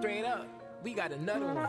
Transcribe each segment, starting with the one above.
Straight up, we got another one.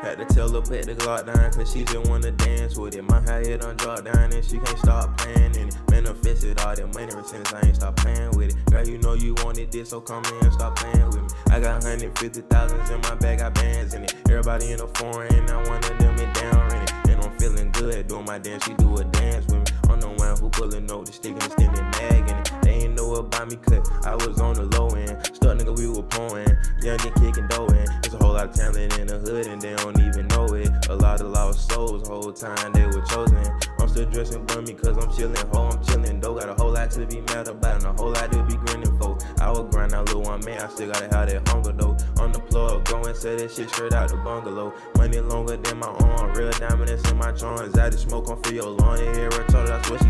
Had to tell her put the Glock down, cause she just wanna dance with it. My high head on drop down and she can't stop playing in it. Manifested all that money since I ain't stop playing with it. Girl, you know you wanted this, so come in and stop playing with me. I got 150,000 in my bag, got bands in it. Everybody in the foreign, I of them it down in it. And I'm feeling good, doing my dance, she do a dance with me. I'm the one who pullin' up the stick and extended mag it. They ain't know about me, cut. I was on the low end. Stuck nigga, we were pouring. Young nigga kicking dough and There's a whole lot of talent in the hood, and they don't even know it. A lot of lost souls, whole time they were chosen. I'm still dressing bummy, cause I'm chillin', ho, I'm chillin'. Though got a whole lot to be mad about, and a whole lot to be grinning for. I would grind out little one man, I still gotta have that hunger though. On the plug, go and sell that shit straight out the bungalow. Money longer than my arm, real diamonds in my joints. I just smoke on for your lawn, yeah, hair retarded, that's what she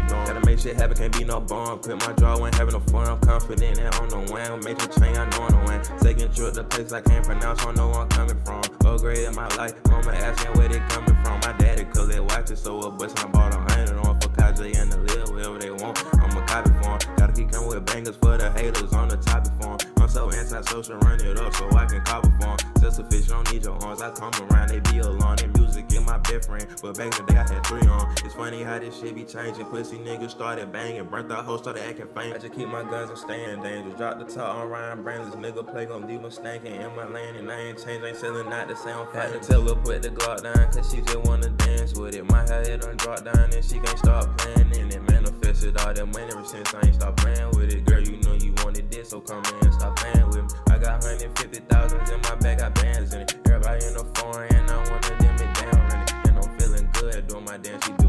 Shit happen, can't be no bomb. Quit my draw, ain't having no fun, I'm confident and on the wing. Make the chain, I know I'm the win. Second trip, the place I can't pronounce, I know where I'm coming from. Upgraded my life, mama asking where they coming from. My daddy collect watches, so a bus, I bought a hundred on for Kajay and the live, wherever they want. I'm a copy for. Gotta keep coming with bangers for the haters on the topic so antisocial, run it up so I can copy for 'em. Self-sufficient, don't need your arms. I come around, they be alone. And music is my best friend, but back in the day I had three on. It's funny how this shit be changing. Pussy niggas started banging, burnt out hoes started acting faint. I just keep my guns and stay in danger. Drop the top on Ryan Brainless, nigga play gon' leave him stankin' in my lane. And I ain't changed, ain't selling out the same Had to tell her put the Glock down, cause she just wanna dance with it. My head done drop down and she can't stop playing in it. Manifested all that money ever since I ain't stop playing with it. Girl, you know you so come in stop playing with me. I got 150,000 in my bag, got bands in it. Everybody in the foreign, I of them it down in it. And I'm feeling good, doing my dance,